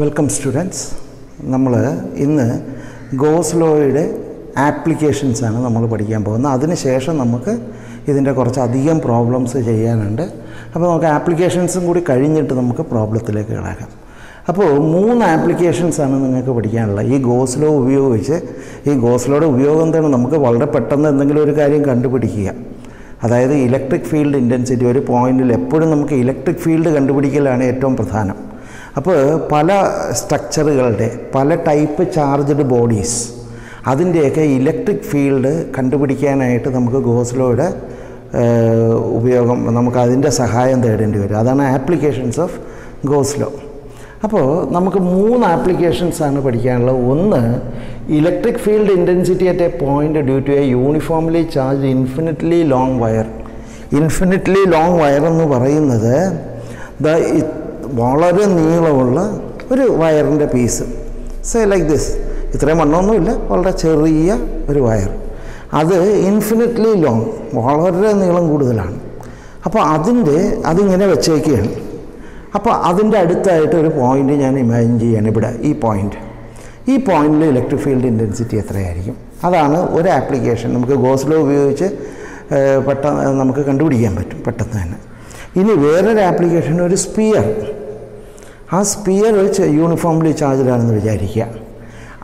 Welcome students നമ്മൾ ഇന്ന് ഗോസ്ലോയുടെ ആപ്ലിക്കേഷൻസാണ് നമ്മൾ പഠിക്കാൻ പോകുന്നത്. അതിനുശേഷം നമുക്ക് ഇതിന്റെ കുറച്ച് അധികം പ്രോബ്ലംസ് ചെയ്യാനുണ്ട്. അപ്പോൾ നമുക്ക് ആപ്ലിക്കേഷൻസും കൂടി കഴിഞ്ഞിട്ട് നമുക്ക് പ്രോബ്ലത്തിലേക്ക് കിടക്കാം. അപ്പോൾ മൂന്ന് ആപ്ലിക്കേഷൻസാണ് നിങ്ങൾക്ക് പഠിക്കാനുള്ളത്. ഈ ഗോസ്ലോ ഉപയോഗിച്ച് ഈ ഗോസ്ലോയുടെ ഉപയോഗം എന്താണ് നമുക്ക് വളരെ പെട്ടെന്ന് എന്തെങ്കിലും ഒരു കാര്യം കണ്ടുപിടിക്കുക. അതായത് ഇലക്ട്രിക് ഫീൽഡ് ഇന്റൻസിറ്റി ഒരു പോയിന്റിൽ എപ്പോഴും നമുക്ക് ഇലക്ട്രിക് ഫീൽഡ് കണ്ടുപിടിക്കലാണ് ഏറ്റവും പ്രധാനം. അപ്പോൾ പല സ്ട്രക്ചറുകളുടെ പല ടൈപ്പ് ചാർജ്ഡ് ബോഡീസ് അതിന്റെയൊക്കെ ഇലക്ട്രിക് ഫീൽഡ് കണ്ടുപിടിക്കാനായിട്ട് നമുക്ക് ഗോസ്ലോയുടെ ഉപയോഗം നമുക്ക് അതിന്റെ സഹായം തേടേണ്ടി വരും. അതാണ് ആപ്ലിക്കേഷൻസ് ഓഫ് ഗോസ്ലോ. അപ്പോൾ നമുക്ക് മൂന്ന് ആപ്ലിക്കേഷൻസാണ് പഠിക്കാനുള്ളത്. ഒന്ന് electric field intensity at a point due to a uniformly charge infinitely long wire infinitely long wire എന്ന് പറയുന്നത് ദ വളരെ നീളമുള്ള ഒരു വയറിന്റെ പീസ്. സേ ലൈക്ക് ദിസ് ഇത്രയും വണ്ണമൊന്നുമില്ല. വളരെ ചെറിയ ഒരു വയർ. അത് ഇൻഫിനിറ്റ്ലി ലോങ് വളരെ നീളം കൂടുതലാണ്. അപ്പോൾ അതിന്റെ അതിങ്ങനെ വെച്ചേക്കുകയാണ്. അപ്പോൾ അതിന്റെ അടുത്തായിട്ട് ഒരു പോയിന്റ് ഞാൻ ഇമാജിൻ ചെയ്യാണ് ഇവിടെ. ഈ പോയിന്റ് ഈ പോയിന്റിൽ ഇലക്ട്രിക് ഫീൽഡ് ഇന്റൻസിറ്റി എത്രയായിരിക്കും? അതാണ് ഒരു ആപ്ലിക്കേഷൻ നമുക്ക് ഗോസ്ലോ ഉപയോഗിച്ച് പെട്ടെന്ന് നമുക്ക് കണ്ടുപിടിക്കാൻ പറ്റും. പെട്ടെന്ന് തന്നെ. ഇനി വേറൊരു ആപ്ലിക്കേഷൻ ഒരു സ്പിയർ ആ സ്പിയർ യൂണിഫോംലി ചാർജിലാണെന്ന് വിചാരിക്കുക.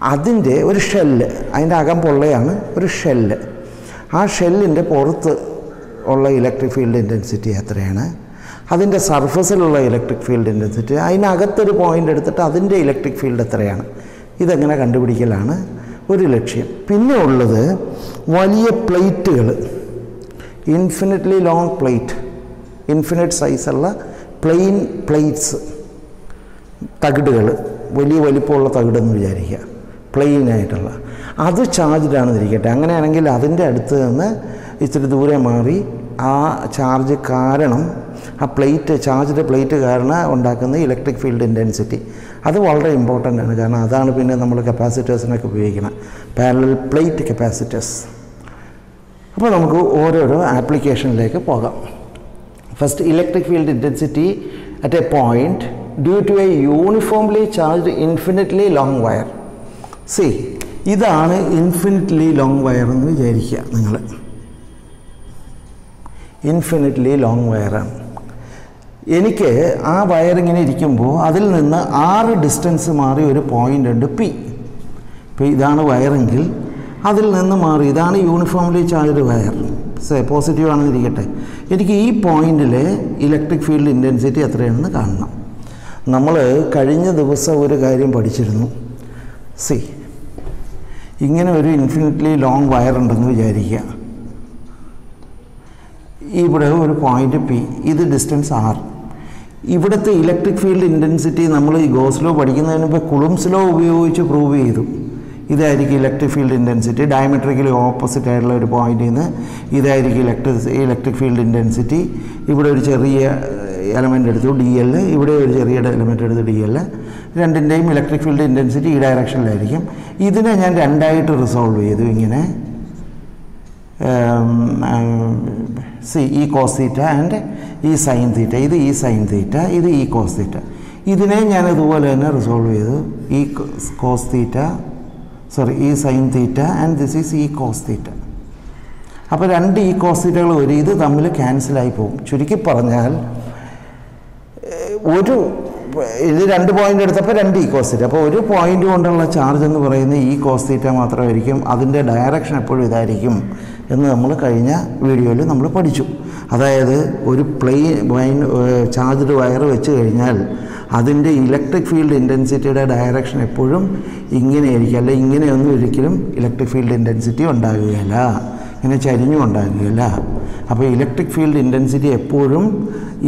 അതിന്റെ ഒരു ഷെല്ല് അതിന്റെ അകം പൊള്ളയാണ് ഒരു ഷെല്ല് ആ ഷെല്ലിന്റെ പുറത്ത് ഉള്ള ഇലക്ട്രിക് ഫീൽഡ് ഇന്റൻസിറ്റി എത്രയാണ്? അതിന്റെ സർഫസിലുള്ള ഇലക്ട്രിക് ഫീൽഡ് ഇന്റൻസിറ്റി അതിനകത്തൊരു പോയിന്റ് എടുത്തിട്ട് അതിന്റെ ഇലക്ട്രിക് ഫീൽഡ് എത്രയാണ്? ഇതെങ്ങനെ കണ്ടുപിടിക്കലാണ്? ഒരു ലക്ഷ്യം. പിന്നെ ഉള്ളത് വലിയ പ്ലേറ്റുകൾ. ഇൻഫിനിറ്റ്ലി ലോങ് പ്ലേറ്റ് ഇൻഫിനിറ്റ് സൈസുള്ള പ്ലെയിൻ പ്ലേറ്റ്സ് തകിടുകൾ വലിയ വലിപ്പമുള്ള തകിടെന്ന് വിചാരിക്കുക. പ്ലെയിൻ ആയിട്ടുള്ള. അത് ചാർജ്ഡാണെന്ന് ഇരിക്കട്ടെ അങ്ങനെയാണെങ്കിൽ അതിന്റെ അടുത്ത് നിന്ന് ഇച്ചിരി ദൂരെ മാറി ആ ചാർജ് കാരണം ആ പ്ലേറ്റ് ചാർജ്ഡ് പ്ലേറ്റ് കാരണം ഉണ്ടാക്കുന്ന ഇലക്ട്രിക് ഫീൽഡ് ഇന്റൻസിറ്റി അത് വളരെ ഇമ്പോർട്ടന്റ് ആണ്. കാരണം അതാണ് പിന്നെ നമ്മൾ കപ്പാസിറ്റേഴ്സിനൊക്കെ ഉപയോഗിക്കുന്നത് പാരലൽ പ്ലേറ്റ് കപ്പാസിറ്റേഴ്സ് അപ്പോൾ നമുക്ക് ഓരോരോ ആപ്ലിക്കേഷനിലേക്ക് പോകാം. First electric field intensity at a point due to a uniformly charged infinitely long wire see ഇതാണ് ഇൻഫിനിറ്റ്ലി ലോങ് വയർ എന്ന് വിചാരിക്കുക നിങ്ങൾ ഇൻഫിനിറ്റ്ലി ലോങ് വയറാണ് എനിക്ക് ആ വയർ ഇങ്ങനെ ഇരിക്കുമ്പോൾ അതിൽ നിന്ന് ആറ് ഡിസ്റ്റൻസ് മാറി ഒരു പോയിന്റ് ഉണ്ട് പി ഇപ്പോൾ ഇതാണ് വയറെങ്കിൽ അതിൽ നിന്ന് മാറി ഇതാണ് uniformly charged wire say positive ആണെന്ന് ഇരിക്കട്ടെ എനിക്ക് ഈ പോയിന്റിൽ ഇലക്ട്രിക് ഫീൽഡ് ഇന്റൻസിറ്റി എത്രയാണെന്ന് കാണണം. നമ്മൾ കഴിഞ്ഞ ദിവസം ഒരു കാര്യം പഠിച്ചിരുന്നു. സി ഇങ്ങനെ ഒരു ഇൻഫിനിറ്റ്ലി ലോങ് വയർ ഉണ്ടെന്ന് വിചാരിക്കുക. ഇവിടെ ഒരു പോയിന്റ് പി ഇത് ഡിസ്റ്റൻസ് ആർ ഇവിടുത്തെ ഇലക്ട്രിക് ഫീൽഡ് ഇന്റൻസിറ്റി നമ്മൾ ഈ ഗോസ്ലോ പഠിക്കുന്നതിന് മുമ്പ് കുളുംസ്ലോ ഉപയോഗിച്ച് പ്രൂവ് ചെയ്തു. ഇതായിരിക്കും electric field intensity diametrically opposite ആയിട്ടുള്ള ഒരു പോയിന്റിൽ നിന്ന് ഇതായിരിക്കും ഇലക്ട്രിക് ഇലക്ട്രിക് ഫീൽഡ് ഇന്റൻസിറ്റി ഇവിടെ ഒരു ചെറിയ എലമെന്റ് എടുത്തു ഡി എൽ ഇവിടെ ഒരു ചെറിയ എലമെന്റ് എടുത്തു ഡി എൽ രണ്ടിന്റെയും ഇലക്ട്രിക് ഫീൽഡ് ഇന്റൻസിറ്റി ഈ ഡയറക്ഷനിലായിരിക്കും ഇതിനെ ഞാൻ രണ്ടായിട്ട് റിസോൾവ് ചെയ്തു ഇങ്ങനെ. സി ഈ കോസ് തീറ്റ ആൻഡ് ഈ സൈൻ തീറ്റ ഇത് ഈ സൈൻ തീറ്റ ഇത് ഈ കോസ് തീറ്റ ഇതിനെ ഞാൻ ഇതുപോലെ തന്നെ റിസോൾവ് ചെയ്തു. ഈ കോസ് തീറ്റ സോറി ഈ sine theta and this is ഈ കോസ് തീറ്റ അപ്പോൾ രണ്ട് ഈ കോസ് തീറ്റകൾ ഒരു ഇത് തമ്മിൽ ക്യാൻസലായി പോകും. ചുരുക്കി പറഞ്ഞാൽ ഒരു ഇത് രണ്ട് പോയിന്റ് എടുത്തപ്പോൾ രണ്ട് ഈ കോസ് തീറ്റ അപ്പോൾ ഒരു പോയിന്റ് കൊണ്ടുള്ള ചാർജ് എന്ന് പറയുന്ന ഈ കോസ് തീറ്റ മാത്രമായിരിക്കും അതിന്റെ ഡയറക്ഷൻ എപ്പോഴും ഇതായിരിക്കും എന്ന് നമ്മൾ കഴിഞ്ഞ വീഡിയോയിൽ നമ്മൾ പഠിച്ചു. അതായത് ഒരു പ്ലെയിൻ ചാർജ്ഡ് വയർ വെച്ച് കഴിഞ്ഞാൽ അതിന്റെ ഇലക്ട്രിക് ഫീൽഡ് ഇന്റൻസിറ്റിയുടെ ഡയറക്ഷൻ എപ്പോഴും ഇങ്ങനെയായിരിക്കും. അല്ലെങ്കിൽ ഇങ്ങനെയൊന്നും ഒരിക്കലും ഇലക്ട്രിക് ഫീൽഡ് ഇന്റൻസിറ്റി ഉണ്ടാകുകയില്ല. ഇങ്ങനെ അല്ല? അപ്പോൾ ഇലക്ട്രിക് ഫീൽഡ് ഇന്റൻസിറ്റി എപ്പോഴും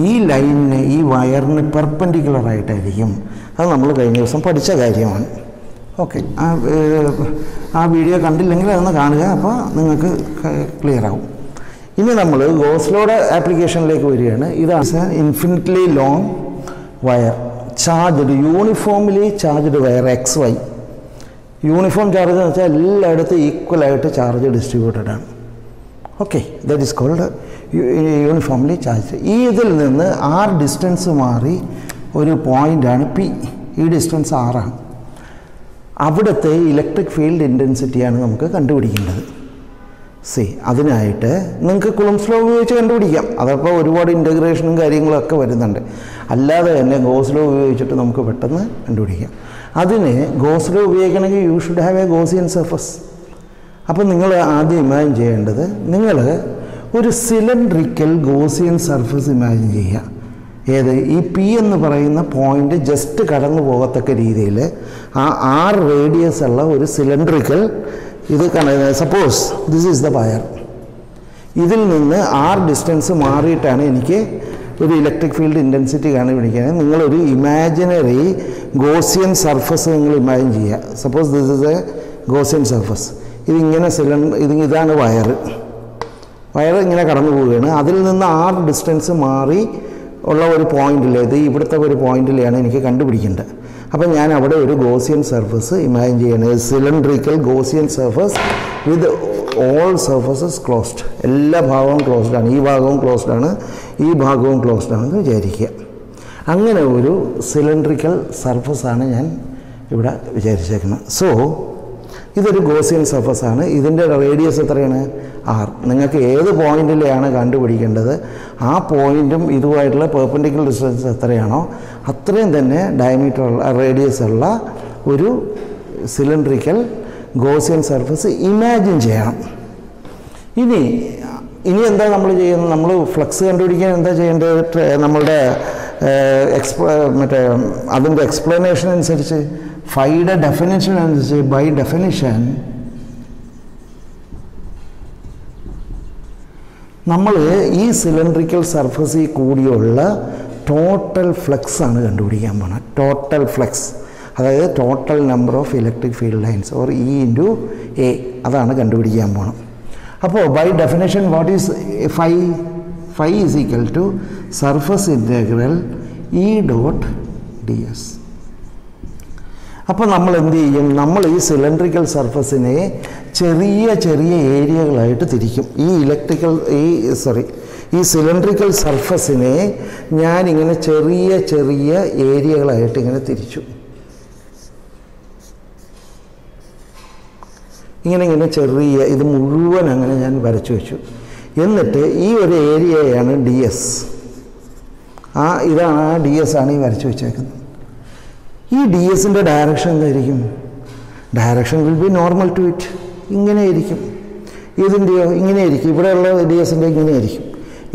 ഈ ലൈനിന് ഈ വയറിന് പെർപ്പൻഡിക്കുലറായിട്ടായിരിക്കും അത് നമ്മൾ കഴിഞ്ഞ ദിവസം പഠിച്ച കാര്യമാണ്. ഓക്കെ ആ ആ വീഡിയോ കണ്ടില്ലെങ്കിൽ അതൊന്ന് കാണുക. അപ്പോൾ നിങ്ങൾക്ക് ക്ലിയർ ആവും. ഇനി നമ്മൾ ഗോസ്ലോഡ് ആപ്ലിക്കേഷനിലേക്ക് വരികയാണ്. ഇതാണ് infinitely long wire charged uniformly charged wire X Y uniform charge എന്ന് വെച്ചാൽ എല്ലായിടത്തും ഈക്വലായിട്ട് ചാർജ് ഡിസ്ട്രിബ്യൂട്ടഡ് ആണ്. Okay that is called uniformly charge ഈ ഇതിൽ നിന്ന് ആർ ഡിസ്റ്റൻസ് മാറി ഒരു പോയിന്റാണ് പി ഈ ഡിസ്റ്റൻസ് ആറാണ് അവിടുത്തെ ഇലക്ട്രിക് ഫീൽഡ് ഇന്റൻസിറ്റിയാണ് നമുക്ക് കണ്ടുപിടിക്കേണ്ടത്. സി അതിനായിട്ട് നിങ്ങൾക്ക് കുളംസ് ലോ ഉപയോഗിച്ച് കണ്ടുപിടിക്കാം. അതപ്പോൾ ഒരുപാട് ഇന്റഗ്രേഷനും കാര്യങ്ങളൊക്കെ വരുന്നുണ്ട്. അല്ലാതെ തന്നെ ഗോസ് ലോ ഉപയോഗിച്ചിട്ട് നമുക്ക് പെട്ടെന്ന് കണ്ടുപിടിക്കാം. അതിന് ഗോസ് ലോ ഉപയോഗിക്കണമെങ്കിൽ you should have a Gaussian surface അപ്പോൾ നിങ്ങൾ ആദ്യം ഇമാജിൻ ചെയ്യേണ്ടത് നിങ്ങൾ ഒരു സിലിണ്ട്രിക്കൽ ഗോസിയൻ സർഫസ് ഇമാജിൻ ചെയ്യുക. ഏത്? ഈ പി എന്ന് പറയുന്ന പോയിന്റ് ജസ്റ്റ് കടന്നു പോകത്തക്ക രീതിയിൽ ആ ആർ റേഡിയസ് ഉള്ള ഒരു സിലിണ്ട്രിക്കൽ ഇത് suppose this is the wire ഇതിൽ നിന്ന് ആർ ഡിസ്റ്റൻസ് മാറിയിട്ടാണ് എനിക്ക് ഒരു ഇലക്ട്രിക് ഫീൽഡ് ഇന്റൻസിറ്റി കണ്ടുപിടിക്കുന്നത് നിങ്ങളൊരു ഇമാജിനറി ഗോസിയൻ സർഫസ് നിങ്ങൾ ഇമാജിൻ ചെയ്യുക. Suppose this is a Gaussian surface ഇതിങ്ങനെ സിലിണ്ടർ ഇത് ഇതാണ് വയർ വയർ ഇങ്ങനെ കടന്നു പോവുകയാണ്. അതിൽ നിന്ന് ആർ ഡിസ്റ്റൻസ് മാറി ഉള്ള ഒരു പോയിന്റിൽ ഇത് ഇവിടുത്തെ ഒരു പോയിന്റിലാണ് എനിക്ക് കണ്ടുപിടിക്കേണ്ടത്. അപ്പോൾ ഞാൻ അവിടെ ഒരു ഗോസിയൻ സർഫസ് ഇമാജിൻ ചെയ്യണത് cylindrical Gaussian surface with all surfaces closed എല്ലാ ഭാഗവും ക്ലോസ്ഡ് ആണ്. ഈ ഭാഗവും ക്ലോസ്ഡ് ആണ്. ഈ ഭാഗവും ക്ലോസ്ഡ് ആണെന്ന് വിചാരിക്കുക. അങ്ങനെ ഒരു സിലിണ്ട്രിക്കൽ ആണ് ഞാൻ ഇവിടെ വിചാരിച്ചേക്കുന്നത്. സോ ഇതൊരു ഗോസിയൻ സർഫസ് ആണ്. ഇതിന്റെ റേഡിയസ് എത്രയാണ്? ആർ നിങ്ങൾക്ക് ഏത് പോയിന്റിലെയാണ് കണ്ടുപിടിക്കേണ്ടത്? ആ പോയിന്റും ഇതുമായിട്ടുള്ള പെർപ്പൻഡിക്കുലർ ഡിസ്റ്റൻസ് എത്രയാണോ അത്രയും തന്നെ ഡയമീറ്റർ ഉള്ള റേഡിയസ് ഉള്ള ഒരു സിലിണ്ട്രിക്കൽ ഗോസിയൻ സർഫസ് ഇമാജിൻ ചെയ്യണം. ഇനി ഇനി എന്താ നമ്മൾ ചെയ്യുന്നത്? നമ്മൾ ഫ്ലക്സ് കണ്ടുപിടിക്കാൻ എന്താ ചെയ്യേണ്ടത്? നമ്മളുടെ എക്സ്പ്ല മറ്റേ അതിന്റെ എക്സ്പ്ലനേഷൻ അനുസരിച്ച് ഫൈയുടെ ഡെഫിനേഷൻ അനുസരിച്ച് ബൈ ഡെഫിനേഷൻ നമ്മൾ ഈ സിലിണ്ടറിക്കൽ സർഫസിൽ കൂടിയുള്ള ടോട്ടൽ ഫ്ലക്സ് ആണ് കണ്ടുപിടിക്കാൻ പോണത് ടോട്ടൽ ഫ്ലക്സ് അതായത് total number of electric field lines or E into A അതാണ് കണ്ടുപിടിക്കാൻ പോണം. അപ്പോൾ by definition what is phi phi is equal to surface integral E dot d s അപ്പോൾ നമ്മൾ എന്ത് ചെയ്യും? നമ്മൾ ഈ സിലിണ്ട്രിക്കൽ സർഫസിനെ ചെറിയ ചെറിയ ഏരിയകളായിട്ട് തിരിക്കും. ഈ ഇലക്ട്രിക്കൽ ഈ സോറി ഈ സിലിണ്ട്രിക്കൽ സർഫസിനെ ഞാനിങ്ങനെ ചെറിയ ചെറിയ ഏരിയകളായിട്ട് ഇങ്ങനെ തിരിച്ചു. ഇങ്ങനെ ഇങ്ങനെ ചെറിയ ഇത് മുഴുവൻ അങ്ങനെ ഞാൻ വരച്ചു വെച്ചു. എന്നിട്ട് ഈ ഒരു ഏരിയയാണ് ഡി എസ് ആ ഇതാണ് ആ ഡി എസ് ആണ് ഈ വരച്ചു വെച്ചേക്കുന്നത്. ഈ ഡി എസിന്റെ ഡയറക്ഷൻ എന്തായിരിക്കും? Direction will be normal to it ഇങ്ങനെ ആയിരിക്കും ഇതിന്റെയോ ഇങ്ങനെ ആയിരിക്കും ഇവിടെയുള്ള ഡി എസിന്റെ ഇങ്ങനെ ആയിരിക്കും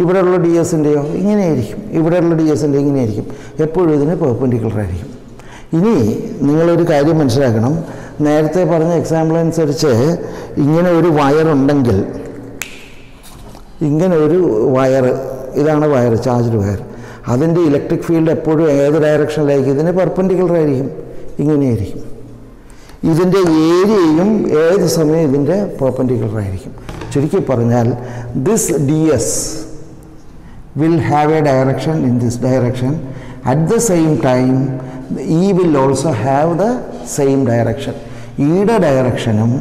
ഇവിടെയുള്ള ഡി എസിന്റെയോ ഇങ്ങനെ ആയിരിക്കും ഇവിടെയുള്ള ഡി എസിന്റെ ഇങ്ങനെ ആയിരിക്കും എപ്പോഴും ഇതിന് പെർപ്പൻഡിക്കുലർ ആയിരിക്കും. ഇനി നിങ്ങളൊരു കാര്യം മനസ്സിലാക്കണം. നേരത്തെ പറഞ്ഞ എക്സാമ്പിൾ അനുസരിച്ച് ഇങ്ങനെ ഒരു വയറുണ്ടെങ്കിൽ ഇങ്ങനെ ഒരു വയർ ഇതാണ് വയർ ചാർജ്ഡ് വയർ അതിന്റെ ഇലക്ട്രിക് ഫീൽഡ് എപ്പോഴും ഏത് ഡയറക്ഷനിലായിരിക്കും ഇതിന് പെർപ്പൻഡിക്കുലർ ആയിരിക്കും. ഇങ്ങനെയായിരിക്കും. ഇതിന്റെ ഏരിയയും ഏത് സമയം ഇതിന്റെ പെർപ്പൻഡിക്കുലർ ആയിരിക്കും. ചുരുക്കി പറഞ്ഞാൽ this d s will have a direction in this direction. At the same time E will also have the same direction. ഈയുടെ ഡയറക്ഷനും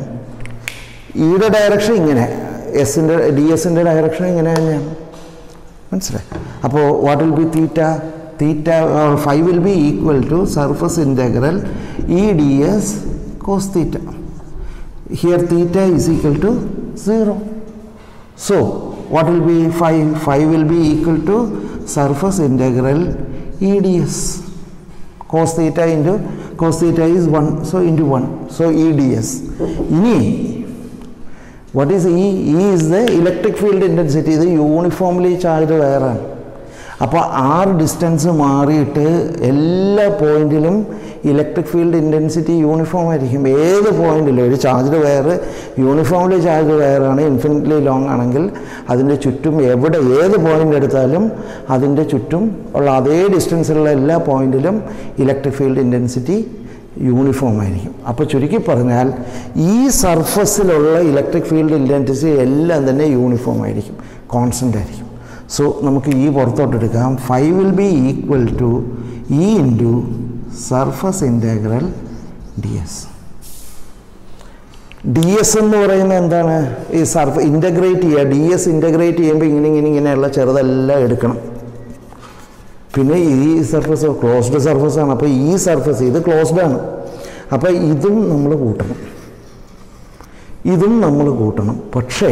ഈയുടെ ഡയറക്ഷൻ ഇങ്ങനെ. എസിന്റെ ഡി എസിന്റെ ഡയറക്ഷൻ ഇങ്ങനെ തന്നെയാണ്. മനസ്സിലായി അപ്പോൾ what will be theta theta five will be equal to surface integral E d s cos theta here theta is equal to zero So, what will be 5? 5 will be equal to surface integral EDS. Cos theta into cos theta is 1. So, into 1. So, EDS. ഇനി What is E? Is the electric field intensity. ഇത് uniformly charge വയറാണ് അപ്പോൾ ആ distance മാറിയിട്ട് എല്ലാ പോയിന്റിലും electric field intensity uniform ആയിരിക്കും ഏത് പോയിന്റിലും ഒരു ചാർജ് വയർ യൂണിഫോംലി ചാർജ് വയറാണ് ഇൻഫിനിറ്റ്ലി ലോങ് ആണെങ്കിൽ അതിന്റെ ചുറ്റും എവിടെ ഏത് പോയിന്റ് എടുത്താലും അതിന്റെ ചുറ്റും ഉള്ള അതേ ഡിസ്റ്റൻസിലുള്ള എല്ലാ പോയിന്റിലും ഇലക്ട്രിക് ഫീൽഡ് ഇന്റൻസിറ്റി യൂണിഫോം ആയിരിക്കും. അപ്പോൾ ചുരുക്കി പറഞ്ഞാൽ ഈ സർഫസിലുള്ള ഇലക്ട്രിക് ഫീൽഡ് ഇന്റൻസിറ്റി എല്ലാം തന്നെ യൂണിഫോം ആയിരിക്കും കോൺസ്റ്റന്റ് ആയിരിക്കും. സോ നമുക്ക് ഈ പുറത്തോട്ടെടുക്കാം phi will be equal to E into surface integral d s d s എന്ന് പറയുന്നത് എന്താണ്? ഈ സർഫ് ഇന്റഗ്രേറ്റ് ചെയ്യുക. ഡി എസ് ഇന്റഗ്രേറ്റ് ചെയ്യുമ്പോൾ ഇങ്ങനെ ഇങ്ങനെ ഇങ്ങനെയുള്ള ചെറുതെല്ലാം എടുക്കണം. പിന്നെ ഈ സർഫസ് ക്ലോസ്ഡ് സർഫസാണ് അപ്പോൾ ഈ സർഫസ് ഇത് ക്ലോസ്ഡ് ആണ്. അപ്പോൾ ഇതും നമ്മൾ കൂട്ടണം. ഇതും നമ്മൾ കൂട്ടണം. പക്ഷേ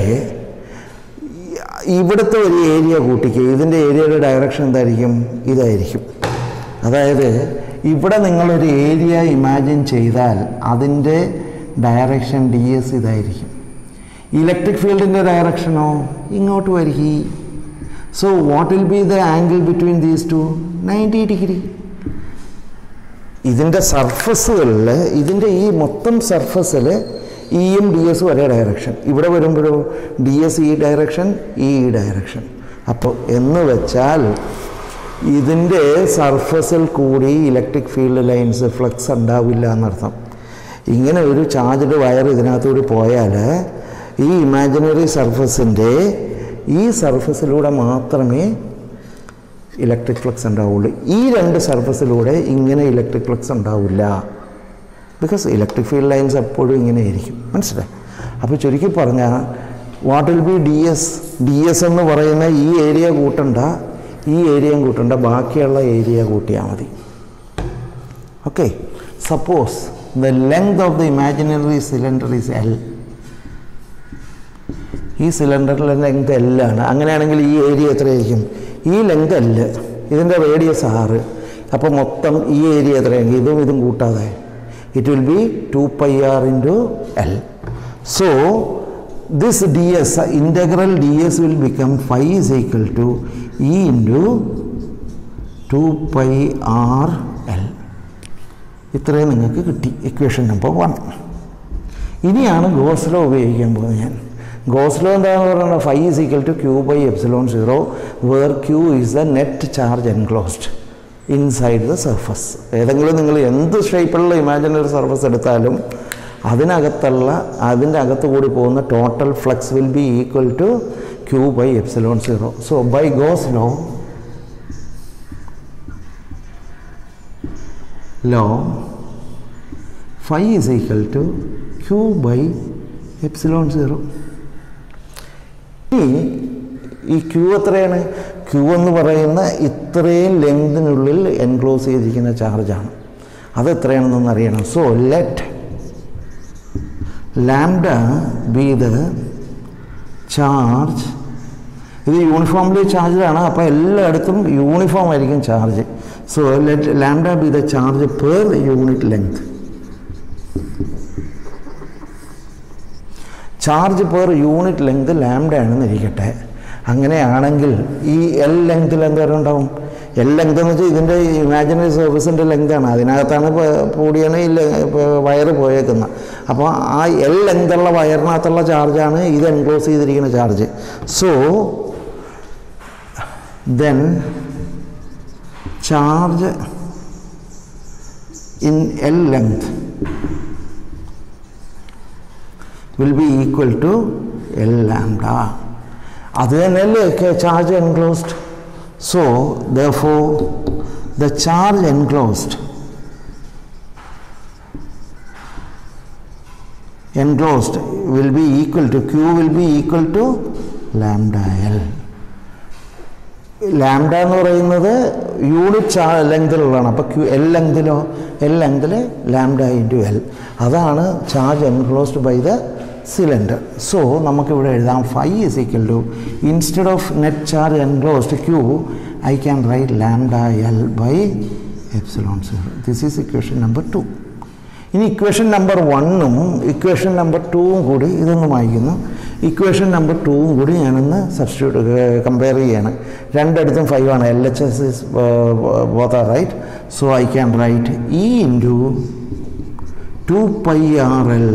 ഇവിടുത്തെ ഒരു ഏരിയ കൂട്ടിക്കുക ഇതിന്റെ ഏരിയയുടെ ഡയറക്ഷൻ എന്തായിരിക്കും? ഇതായിരിക്കും. അതായത് ഇവിടെ നിങ്ങളൊരു ഏരിയ ഇമാജിൻ ചെയ്താൽ അതിന്റെ ഡയറക്ഷൻ ഡി എസ് ഇതായിരിക്കും ഇലക്ട്രിക് ഫീൽഡിന്റെ ഡയറക്ഷനോ ഇങ്ങോട്ട് so what will be the angle between these two ninety degree ഇതിന്റെ സർഫസുകളിൽ ഇതിന്റെ ഈ മൊത്തം സർഫസിൽ ഇയും ഡി എസ് ഒരേ ഡയറക്ഷൻ ഇവിടെ വരുമ്പോഴോ ഡി എസ് ഈ ഡയറക്ഷൻ ഈ ഡയറക്ഷൻ അപ്പോൾ എന്ന് വെച്ചാൽ ഇതിന്റെ സർഫസിൽ കൂടി ഇലക്ട്രിക് ഫീൽഡ് ലൈൻസ് ഫ്ലക്സ് ഉണ്ടാവില്ല എന്നർത്ഥം. ഇങ്ങനെ ഒരു ചാർജ്ഡ് വയർ ഇതിനകത്തൂടി പോയാൽ ഈ ഇമാജിനറി സർഫസിന്റെ ഈ സർഫസിലൂടെ മാത്രമേ ഇലക്ട്രിക് ഫ്ലക്സ് ഉണ്ടാവുള്ളൂ. ഈ രണ്ട് സർഫസിലൂടെ ഇങ്ങനെ ഇലക്ട്രിക് ഫ്ലക്സ് ഉണ്ടാവില്ല. ബിക്കോസ് ഇലക്ട്രിക് ഫീൽഡ് ലൈൻസ് എപ്പോഴും ഇങ്ങനെ ആയിരിക്കും. മനസ്സിലായി? അപ്പോൾ ചുരുക്കി പറഞ്ഞാൽ what will be d s d s എന്ന് പറയുന്ന ഈ ഏരിയ കൂട്ടണ്ട ഈ ഏരിയയും കൂട്ടണ്ട. ബാക്കിയുള്ള ഏരിയ കൂട്ടിയാൽ മതി. Okay suppose the length of the imaginary cylinder is l ഈ സിലിണ്ടറിന്റെ ലെങ്ത് എല്ലാണ് അങ്ങനെയാണെങ്കിൽ ഈ ഏരിയ എത്രയായിരിക്കും? ഈ ലെങ്ത് എല്ല് ഇതിന്റെ റേഡിയസ് ആറ് അപ്പോൾ മൊത്തം ഈ ഏരിയ എത്രയാണെങ്കിൽ ഇതും ഇതും കൂട്ടാതെ. It will be two pi r into l so s integral d s will become phi is equal to E into two pi r l ഇത്രയും നിങ്ങൾക്ക് കിട്ടി. ഇക്വേഷൻ നമ്പർ വൺ ഇനിയാണ് ഗോസ്ലോ ഉപയോഗിക്കാൻ പോകുന്നത് ഞാൻ. ഗോസ്ലോ എന്താണെന്ന് പറയുന്നത്? Phi is equal to q by epsilon zero where q is the net charge enclosed inside the surface. ഏതെങ്കിലും നിങ്ങൾ എന്ത് ഷേപ്പിലുള്ള ഇമാജിനറി സർഫസ് എടുത്താലും അതിനകത്തുള്ള അതിന്റെ അകത്ത് കൂടി പോകുന്ന total flux will be equal to q by epsilon zero so by Gauss law law phi is equal to q by epsilon zero ഈ ക്യൂ എത്രയാണ്? ക്യൂ എന്ന് പറയുന്ന ഇത്രയും ലെങ്തിനുള്ളിൽ എൻക്ലോസ് ചെയ്തിരിക്കുന്ന ചാർജാണ്. അത് എത്രയാണെന്നൊന്ന് അറിയണം. So let lambda be the charge ഇത് യൂണിഫോംലി ചാർജാണ് അപ്പോൾ എല്ലായിടത്തും യൂണിഫോം ആയിരിക്കും charge so let lambda be the charge per unit length charge per unit length lambda ആണെന്ന് ഇരിക്കട്ടെ. അങ്ങനെയാണെങ്കിൽ ഈ എൽ ലെങ്തിൽ എന്തോരം ഉണ്ടാവും? എൽ ലെങ്ത് എന്ന് വെച്ചാൽ ഇതിന്റെ ഇമാജിനറി സർഫസിന്റെ ലെങ്താണ് അതിനകത്താണ് കൂടിയാണ് ഈ വയറ് പോയേക്കുന്നത് അപ്പോൾ ആ എൽ ലെങ്തുള്ള വയറിനകത്തുള്ള ചാർജാണ് ഇത് എൻക്ലോസ് ചെയ്തിരിക്കുന്ന charge so then charge in l length. Will be equal to l lambda അത് തന്നെയല്ലേ charge enclosed so the for the charge enclosed enclosed will be equal to q will be equal to lambda l. Lambda എന്ന് പറയുന്നത് unit ചാ ലെങ്തിലുള്ളതാണ് അപ്പോൾ Q L ലെങ്തിലോ L ലെങ്തിൽ lambda into l അതാണ് charge enclosed by the cylinder so നമുക്കിവിടെ എഴുതാം. Phi is equal to instead of net charge enclosed q I can write lambda l by epsilon zero this is equation number two ഇനി equation number വണ്ണും equation number ടൂവും കൂടി ഇതൊന്ന് വായിക്കുന്നു. Equation number ടൂവും കൂടി ഞാനൊന്ന് സബ്സ്റ്റിറ്റ്യൂട്ട് കമ്പയർ ചെയ്യാണ്. രണ്ടിടത്തും ഫൈവ് ആണ്. L H S is both are right so I can write E into two pi r l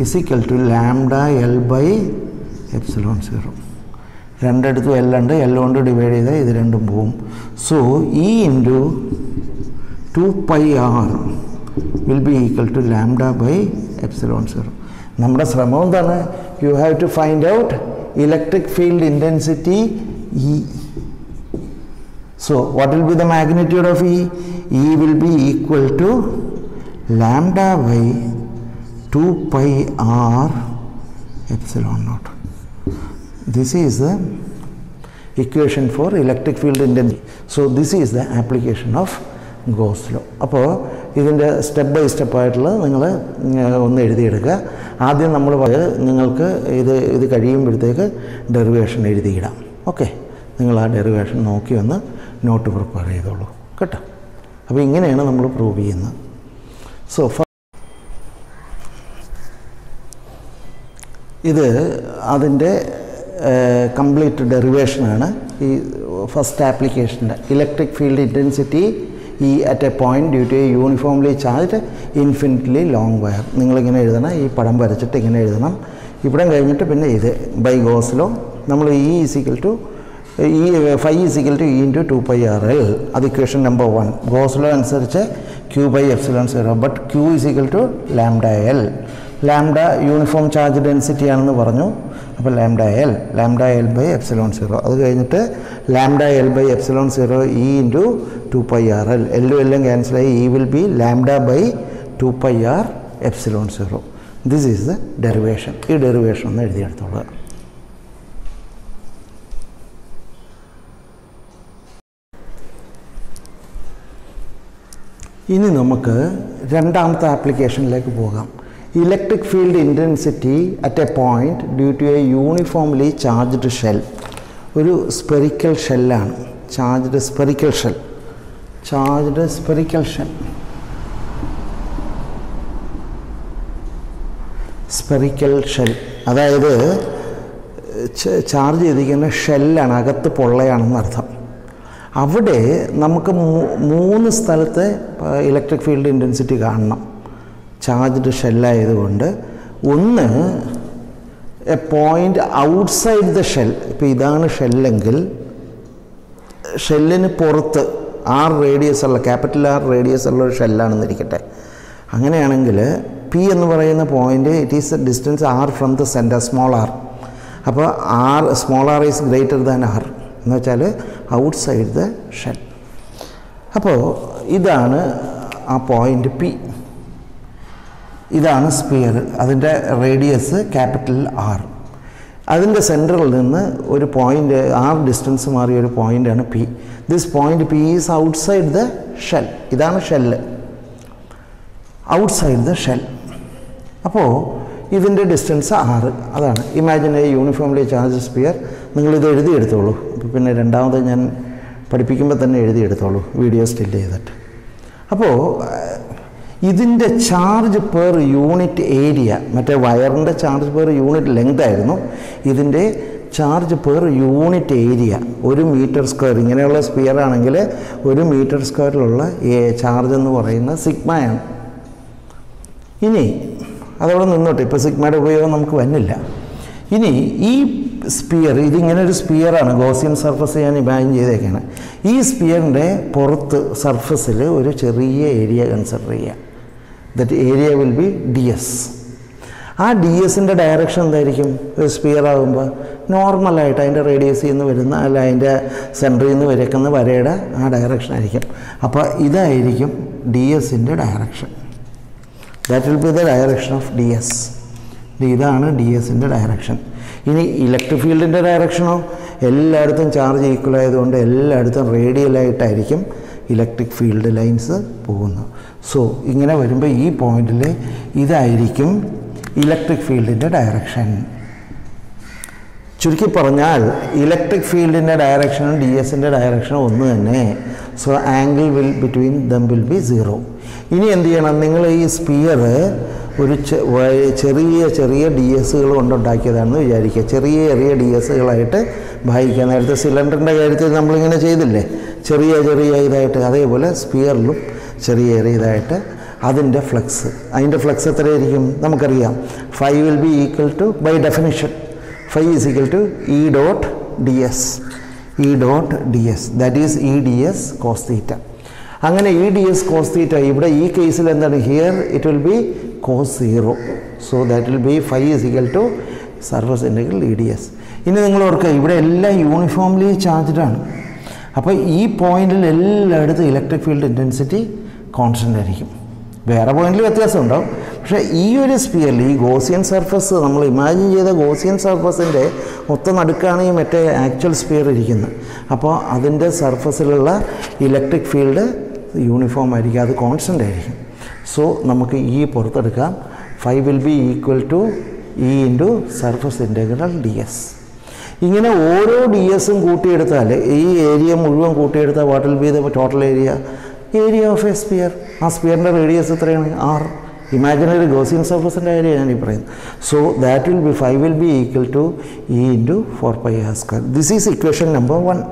is equal to lambda l by epsilon zero രണ്ടിടത്തും എൽ ഉണ്ട് l കൊണ്ട് divide ചെയ്താൽ ഇത് രണ്ടും പോവും. So E into two pi r will be equal to lambda by epsilon zero നമ്മുടെ ശ്രമം എന്താണ്? You have to find out electric field intensity E so what will be the magnitude of E E will be equal to lambda by two pi r epsilon naught. This is the equation for electric field intensity. So this is the application of Gauss law അപ്പോൾ ഇതിന്റെ step by സ്റ്റെപ്പായിട്ടുള്ള നിങ്ങൾ ഒന്ന് എഴുതിയെടുക്കുക ആദ്യം നമ്മൾ നിങ്ങൾക്ക് ഇത് ഇത് കഴിയുമ്പോഴത്തേക്ക് ഡെറിവേഷൻ എഴുതിയിടാം. ഓക്കെ നിങ്ങൾ ആ ഡെറിവേഷൻ നോക്കി ഒന്ന് നോട്ട് പ്രിപ്പയർ ചെയ്തോളൂ. കേട്ടോ? അപ്പോൾ ഇങ്ങനെയാണ് നമ്മൾ പ്രൂവ് ചെയ്യുന്നത്. സോ ഇത് അതിന്റെ കംപ്ലീറ്റ് ഡെറിവേഷനാണ് ഈ ഫസ്റ്റ് ആപ്ലിക്കേഷന്റെ electric field intensity E at a point due to a uniformly charge infinitely long wire നിങ്ങളിങ്ങനെ എഴുതണം ഈ പടം വരച്ചിട്ട് ഇങ്ങനെ എഴുതണം. ഇവിടെ കഴിഞ്ഞിട്ട് പിന്നെ ഇത് ബൈ ഗോസിലോ നമ്മൾ E is equal to E phi is equal to E into two pi r l അത് equation number one Gauss law അനുസരിച്ച് q by epsilon zero but q is equal to lambda l lambda uniform charge density ആണെന്ന് പറഞ്ഞു. അപ്പോൾ lambda l lambda l by epsilon zero. അത് കഴിഞ്ഞിട്ട് lambda l by epsilon zero E into two pi r l എല്ലും എല്ലാം ക്യാൻസലായി E will be lambda by two pi r epsilon zero. This is the derivation ഈ derivation ഒന്ന് എഴുതിയെടുത്തോളുക ഇനി നമുക്ക് രണ്ടാമത്തെ ആപ്ലിക്കേഷനിലേക്ക് പോകാം. Electric field intensity at a point due to a uniformly charged shell ഒരു spherical ഷെല്ലാണ് charged spherical shell charged spherical shell spherical shell അതായത് ചാർജ് ചെയ്തിരിക്കുന്ന ഷെല്ലാണ് അകത്ത് പൊള്ളയാണെന്ന് അർത്ഥം. അവിടെ നമുക്ക് മൂന്ന് സ്ഥലത്തെ ഇലക്ട്രിക് ഫീൽഡ് ഇന്റൻസിറ്റി കാണണം. ചാർജ്ഡ് ഷെല്ലായതുകൊണ്ട് ഒന്ന് a point outside the shell ഇപ്പോൾ ഇതാണ് ഷെല്ലെങ്കിൽ ഷെല്ലിന് പുറത്ത് ആർ റേഡിയസ് ഉള്ള ക്യാപിറ്റൽ ആർ റേഡിയസ് ഉള്ള ഒരു ഷെല്ലാണെന്നിരിക്കട്ടെ അങ്ങനെയാണെങ്കിൽ പി എന്ന് പറയുന്ന point it is a distance r from the centre small r അപ്പോൾ r small r is greater than R എന്ന് വെച്ചാൽ ഔട്ട്സൈഡ് ദ ഷെൽ അപ്പോൾ ഇതാണ് ആ പോയിന്റ് പി ഇതാണ് സ്പിയർ അതിന്റെ റേഡിയസ് ക്യാപിറ്റൽ ആർ. അതിന്റെ സെന്ററിൽ നിന്ന് ഒരു പോയിന്റ് ആർ ഡിസ്റ്റൻസ് മാറിയ ഒരു പോയിന്റാണ് P. This point P is outside the shell ഇതാണ് ഷെല്ല് ഔട്ട്സൈഡ് ദ ഷെൽ അപ്പോൾ ഇതിന്റെ ഡിസ്റ്റൻസ് ആറ്. അതാണ്. Imagine a uniformly charge sphere നിങ്ങളിത് എഴുതിയെടുത്തോളൂ. അപ്പോൾ പിന്നെ രണ്ടാമത് ഞാൻ പഠിപ്പിക്കുമ്പോൾ തന്നെ എഴുതിയെടുത്തോളൂ. വീഡിയോ സ്റ്റിൽ ചെയ്തിട്ട്. അപ്പോൾ ഇതിന്റെ ചാർജ് പെർ യൂണിറ്റ് ഏരിയ മറ്റേ വയറിന്റെ ചാർജ് പെർ യൂണിറ്റ് ലെങ്ത് ആയിരുന്നു. ഇതിന്റെ ചാർജ് പെർ യൂണിറ്റ് ഏരിയ ഒരു മീറ്റർ സ്ക്വയർ ഇങ്ങനെയുള്ള സ്പിയർ ആണെങ്കിൽ ഒരു മീറ്റർ സ്ക്വയറിലുള്ള ചാർജ് എന്ന് പറയുന്ന സിഗ്മയാണ് ഇനി അതവിടെ നിന്നോട്ടെ ഇപ്പോൾ സിഗ്മയുടെ ഉപയോഗം നമുക്ക് വന്നില്ല. ഇനി ഈ സ്പിയർ ഇതിങ്ങനെ ഒരു സ്പിയറാണ് ഗോസിയൻ സർഫസ് ഞാൻ ഇമാജിൻ ചെയ്തേക്കാണ്. ഈ സ്പിയറിന്റെ പുറത്ത് സർഫസിൽ ഒരു ചെറിയ ഏരിയ കൺസിഡർ ചെയ്യുക that area will be d s ആ ഡി എസിന്റെ ഡയറക്ഷൻ എന്തായിരിക്കും? ഒരു സ്പിയർ ആകുമ്പോൾ നോർമലായിട്ട് അതിന്റെ റേഡിയസിൽ നിന്ന് വരുന്ന അല്ല അതിന്റെ സെന്ററിൽ നിന്ന് വരക്കുന്ന വരയുടെ ആ ഡയറക്ഷൻ ആയിരിക്കും. അപ്പോൾ ഇതായിരിക്കും ഡി എസിന്റെ direction that will be the direction of d s ഇതാണ് ഡി എസിന്റെ ഡയറക്ഷൻ ഇനി ഇലക്ട്രിക് ഫീൽഡിന്റെ ഡയറക്ഷനോ എല്ലായിടത്തും ചാർജ് ഈക്വൽ ആയതുകൊണ്ട് എല്ലായിടത്തും റേഡിയലായിട്ടായിരിക്കും ഇലക്ട്രിക് ഫീൽഡ് ലൈൻസ് പോകുന്നു. സോ ഇങ്ങനെ വരുമ്പോൾ ഈ പോയിന്റിൽ ഇതായിരിക്കും ഇലക്ട്രിക് ഫീൽഡിന്റെ ഡയറക്ഷൻ ചുരുക്കി പറഞ്ഞാൽ ഇലക്ട്രിക് ഫീൽഡിന്റെ ഡയറക്ഷനും ഡി എസിന്റെ ഡയറക്ഷനും ഒന്ന് തന്നെ. So angle will between them will be zero ഇനി എന്ത് ചെയ്യണം? നിങ്ങൾ ഈ സ്പിയർ ഒരു ചെറിയ ചെറിയ ഡി എസുകൾ കൊണ്ടുണ്ടാക്കിയതാണെന്ന് വിചാരിക്കുക. ചെറിയ ചെറിയ ഡി എസുകളായിട്ട് ഭാഗിക്കുക നേരത്തെ സിലിണ്ടറിന്റെ കാര്യത്തിൽ നമ്മളിങ്ങനെ ചെയ്തില്ലേ? ചെറിയ ചെറിയ ഇതായിട്ട് അതേപോലെ സ്പിയറിലും ചെറിയ ചെറിയ ഇതായിട്ട് അതിന്റെ ഫ്ലക്സ് അതിന്റെ ഫ്ലക്സ് എത്രയായിരിക്കും? നമുക്കറിയാം. Phi will be equal to by definition phi is equal to E dot d s E dot d s that is E d s cos theta അങ്ങനെ E d s cos theta ഇവിടെ ഈ കേസിൽ എന്താണ്? Here it will be cos zero so that will be phi is equal to surface integral E d s ഇനി നിങ്ങൾ ഓർക്കുക ഇവിടെ എല്ലാം യൂണിഫോംലി ചാർജ്ഡാണ് അപ്പോൾ ഈ പോയിന്റിൽ എല്ലായിടത്തും ഇലക്ട്രിക് ഫീൽഡ് ഇന്റൻസിറ്റി കോൺസ്റ്റന്റ് ആയിരിക്കും. വേറെ പോയിന്റിൽ വ്യത്യാസം ഉണ്ടാവും പക്ഷേ ഈ ഒരു സ്പിയറിൽ ഈ ഗോസിയൻ സർഫസ് നമ്മൾ ഇമാജിൻ ചെയ്ത ഗോസിയൻ സർഫസിന്റെ മൊത്തം നടുക്കാണ് ഈ മറ്റേ ആക്ച്വൽ സ്പിയർ ഇരിക്കുന്നത്. അപ്പോൾ അതിന്റെ സർഫസിലുള്ള ഇലക്ട്രിക് ഫീൽഡ് യൂണിഫോം ആയിരിക്കും. അത് കോൺസ്റ്റന്റ് ആയിരിക്കും. സോ നമുക്ക് E പുറത്തെടുക്കാം. Phi will be equal to E into surface integral d s ഇങ്ങനെ ഓരോ ഡി എസും കൂട്ടിയെടുത്താൽ ഈ ഏരിയ മുഴുവൻ കൂട്ടിയെടുത്താൽ what will be the total area area of a sphere ആ സ്പിയറിന്റെ റേഡിയസ് എത്രയാണ്? ആർ ഇമാജിനറി ഗോസിയൻ സർഫസിന്റെ ഏരിയ ഞാൻ ഈ so that will be phi will be equal to E into four pi r square this is equation number one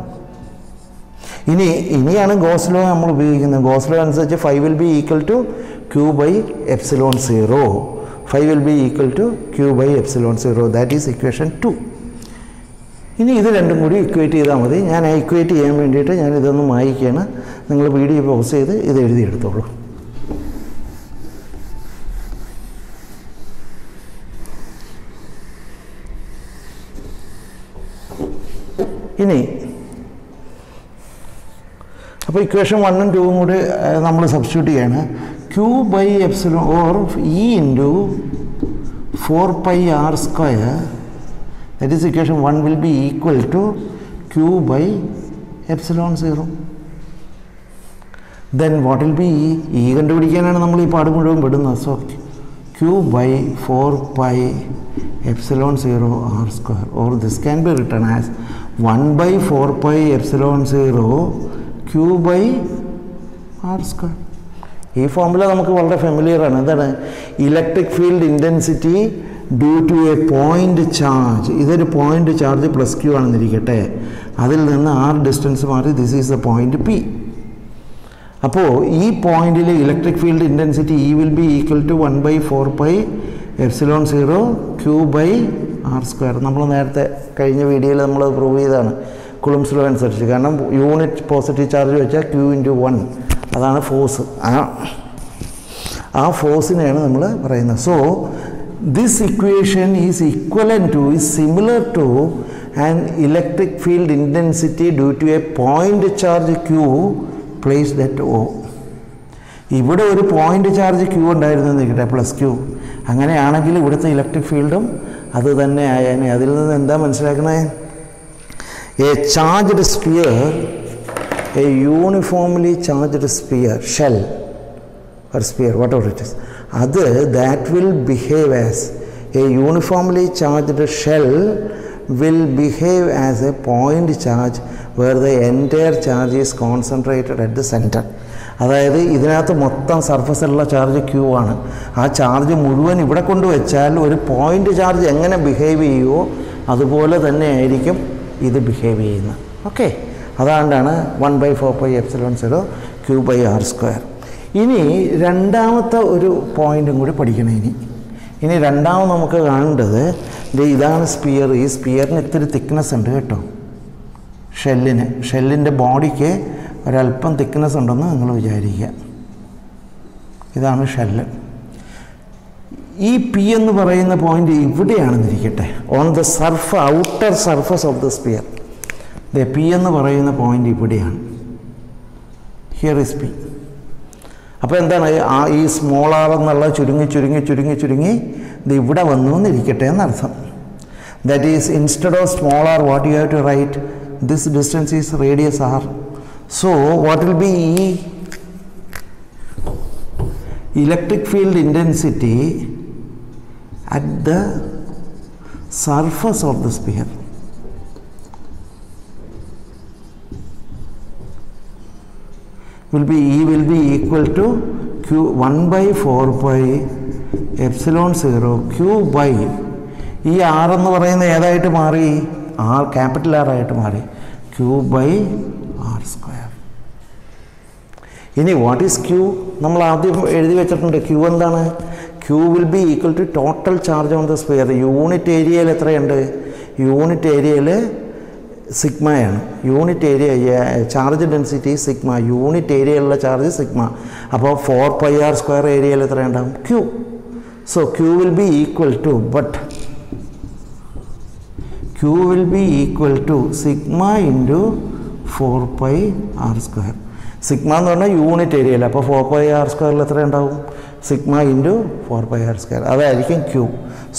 ഇനി ഇനിയാണ് Gauss law നമ്മൾ ഉപയോഗിക്കുന്നത്. ഗോസ്ലോ അനുസരിച്ച് phi will be equal to q by epsilon zero phi will be equal to q by epsilon zero that is equation two ഇനി ഇത് രണ്ടും കൂടി equate ചെയ്താൽ മതി. ഞാൻ ഇക്വേറ്റ് ചെയ്യാൻ വേണ്ടിയിട്ട് ഞാൻ ഇതൊന്ന് വായിക്കുകയാണ് നിങ്ങൾ വീഡിയോ പോസ് ചെയ്ത് ഇത് എഴുതിയെടുത്തോളൂ ഇനി അപ്പോൾ ഇക്വേഷൻ വണ്ണും ടൂവും കൂടി നമ്മൾ സബ്സ്റ്റിറ്റ്യൂട്ട് ചെയ്യാണ്. Q by epsilon or E into four pi r square that is equation one will be equal to q by epsilon zero then what will be E E കണ്ടുപിടിക്കാനാണ് നമ്മൾ ഈ പാട് മുഴുവൻ വിടുന്നത് so q by four pi epsilon zero r square or this can be written as one by four pi epsilon zero q by r square. ഈ formula നമുക്ക് വളരെ familiar ആണ്. എന്താണ്? Electric field intensity due to a point charge ഇതൊരു point charge plus Q ആണെന്നിരിക്കട്ടെ. അതിൽ നിന്ന് R distance മാറി this is the point P അപ്പോൾ ഈ പോയിന്റിലെ electric field intensity E will be equal to one by four pi epsilon zero q by r square നമ്മൾ നേരത്തെ കഴിഞ്ഞ വീഡിയോയിൽ നമ്മൾ പ്രൂവ് ചെയ്തതാണ്. കുളുംസ് ലോ അനുസരിച്ച്. കാരണം യൂണിറ്റ് പോസിറ്റീവ് ചാർജ് വെച്ചാൽ ക്യൂ ഇന്റു വൺ അതാണ് ഫോഴ്സ് ആ ആ ഫോഴ്സിനെയാണ് നമ്മൾ പറയുന്നത്. So this equation is equivalent to is similar to and electric field intensity due to a point charge Q place that ഓ ഇവിടെ ഒരു പോയിന്റ് ചാർജ് ക്യൂ ഉണ്ടായിരുന്നു നിൽക്കട്ടെ പ്ലസ് ക്യൂ അങ്ങനെയാണെങ്കിൽ ഇവിടുത്തെ ഇലക്ട്രിക് ഫീൽഡും അത് തന്നെ ആയേനെ. അതിൽ നിന്ന് എന്താ മനസ്സിലാക്കണേ? A charged sphere, a uniformly charged sphere, shell or sphere, whatever it is. അത് that will behave as a uniformly charged shell will behave as a point charge where the entire charge is concentrated at the center. അതായത് ഇതിനകത്ത് മൊത്തം സർഫസിലുള്ള charge Q ആണ് ആ charge മുഴുവൻ ഇവിടെ കൊണ്ടുവച്ചാൽ ഒരു point charge എങ്ങനെ ബിഹേവ് ചെയ്യുമോ അതുപോലെ തന്നെ ആയിരിക്കും ഇത് ബിഹേവ് ചെയ്യുന്നത് ഓക്കെ അതുകൊണ്ടാണ് one by four by epsilon zero Q by R square ഇനി രണ്ടാമത്തെ ഒരു പോയിന്റും കൂടി പഠിക്കണം ഇനി. ഇനി രണ്ടാമത് നമുക്ക് കാണേണ്ടത് ഇതാണ് സ്പിയർ ഈ സ്പിയറിന് ഇത്തിരി തിക്നെസ് ഉണ്ട് കേട്ടോ. ഷെല്ലിന് ഷെല്ലിന്റെ ബോഡിക്ക് ഒരല്പം തിക്നെസ് ഉണ്ടെന്ന് നിങ്ങൾ വിചാരിക്കുക. ഇതാണ് ഷെല്ല് ഈ പി എന്ന് പറയുന്ന point ഇവിടെയാണെന്നിരിക്കട്ടെ. On the surf outer surface of the sphere the P എന്ന് പറയുന്ന പോയിന്റ് ഇവിടെയാണ്. ഹിയർ ഇസ് പി അപ്പോൾ എന്താണ്? ആ ഈ സ്മോൾ ആർ എന്നുള്ള ചുരുങ്ങി ചുരുങ്ങി ചുരുങ്ങി ചുരുങ്ങി ഇത് ഇവിടെ വന്നു എന്നിരിക്കട്ടെ എന്നർത്ഥം. That is instead of small R what you have to write this distance is radius R so what will be E electric field intensity at the surface of the sphere will be E will be equal to Q 1 by 4 pi epsilon 0 Q by ഈ R എന്ന് പറയുന്നത് ഏതായിട്ട് മാറി? R capital R ആയിട്ട് മാറി. Q by R square ഇനി what is Q നമ്മൾ ആദ്യം എഴുതി വെച്ചിട്ടുണ്ട് ക്യൂ എന്താണ്? Q will be equal to total charge on the square unit ഏരിയയിൽ എത്രയുണ്ട്? യൂണിറ്റ് ഏരിയയിൽ സിഗ്മയാണ് unit area charge density sigma unit ഏരിയയിലുള്ള ചാർജ് സിഗ്മ അപ്പോൾ ഫോർ പൈ ആർ സ്ക്വയർ ഏരിയയിൽ എത്രയുണ്ടാവും? Q so Q will be equal to but Q will be equal to sigma into four pi R square sigma എന്ന് പറഞ്ഞാൽ unit ഏരിയയിൽ അപ്പോൾ four pi R സ്ക്വയറിൽ എത്ര ഉണ്ടാവും sigma into four pi R square അതായിരിക്കും Q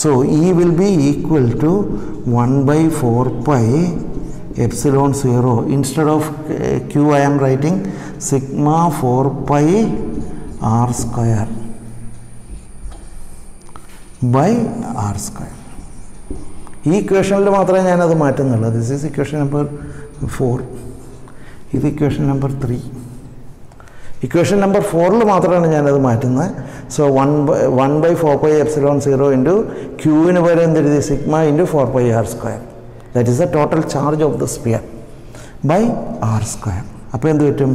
so E will be equal to one by four pi epsilon zero instead of Q I am writing sigma four pi R square by R square ഈ ഇക്വേഷനിൽ മാത്രമേ ഞാനത് മാറ്റുന്നുള്ളൂ. This is equation number four ഇത് equation number three equation number ഫോറിൽ മാത്രമാണ് ഞാനത് മാറ്റുന്നത് so one by one by four pi epsilon zero into ക്യൂവിന് പകരം എന്തെഴുതി sigma into four pi R square that is the total charge of the sphere by R square അപ്പോൾ എന്ത് പറ്റും?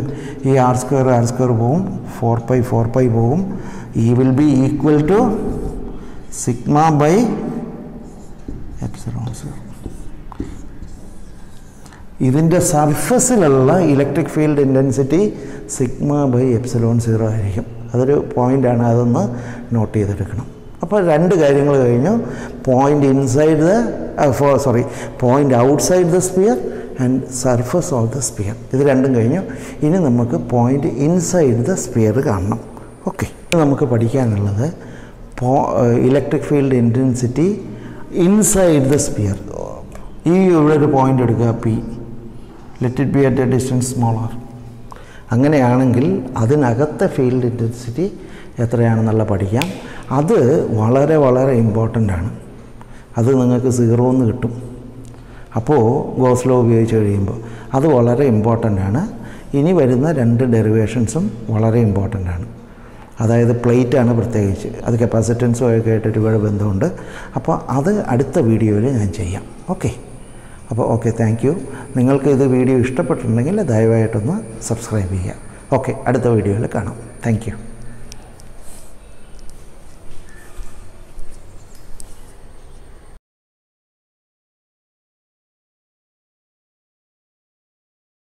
ഈ R square R square പോവും. Four pi four pi പോവും. E will be equal to sigma by epsilon zero ഇതിന്റെ സർഫസിലുള്ള electric field intensity sigma by epsilon zero ആയിരിക്കും. അതൊരു പോയിന്റാണ് അതൊന്ന് നോട്ട് ചെയ്തെടുക്കണം. അപ്പോൾ രണ്ട് കാര്യങ്ങൾ കഴിഞ്ഞു. പോയിന്റ് ഇൻസൈഡ് ദ ഫോ sorry point outside the sphere and surface of the sphere ഇത് രണ്ടും കഴിഞ്ഞു. ഇനി നമുക്ക് പോയിന്റ് ഇൻസൈഡ് ദ സ്പിയർ കാണണം. ഓക്കെ നമുക്ക് പഠിക്കാനുള്ളത് പോ electric field intensity inside the sphere ഈ ഇവിടെ ഒരു പോയിന്റ് എടുക്കുക P let it be at a distance smaller അങ്ങനെയാണെങ്കിൽ അതിനകത്തെ ഫീൽഡ് ഇന്റൻസിറ്റി എത്രയാണെന്നുള്ള പഠിക്കാം. അത് വളരെ വളരെ ഇമ്പോർട്ടന്റ് ആണ്. അത് നിങ്ങൾക്ക് സീറോ എന്ന് കിട്ടും. അപ്പോൾ ഗോസ്ലോ ഉപയോഗിച്ച് കഴിയുമ്പോൾ അത് വളരെ ഇമ്പോർട്ടന്റ് ആണ്. ഇനി വരുന്ന രണ്ട് ഡെറിവേഷൻസും വളരെ ഇമ്പോർട്ടന്റ് ആണ്. അതായത് പ്ലേറ്റ് ആണ് പ്രത്യേകിച്ച്. അത് കപ്പാസിറ്റൻസും ഒക്കെ ആയിട്ട് ഒരുപാട് ബന്ധമുണ്ട്. അപ്പോൾ അത് അടുത്ത വീഡിയോയിൽ ഞാൻ ചെയ്യാം. ഓക്കെ അപ്പോൾ ഓക്കെ താങ്ക് യു നിങ്ങൾക്ക് ഇത് വീഡിയോ ഇഷ്ടപ്പെട്ടിട്ടുണ്ടെങ്കിൽ ദയവായിട്ടൊന്ന് സബ്സ്ക്രൈബ് ചെയ്യുക. ഓക്കെ അടുത്ത വീഡിയോയിൽ കാണാം. താങ്ക്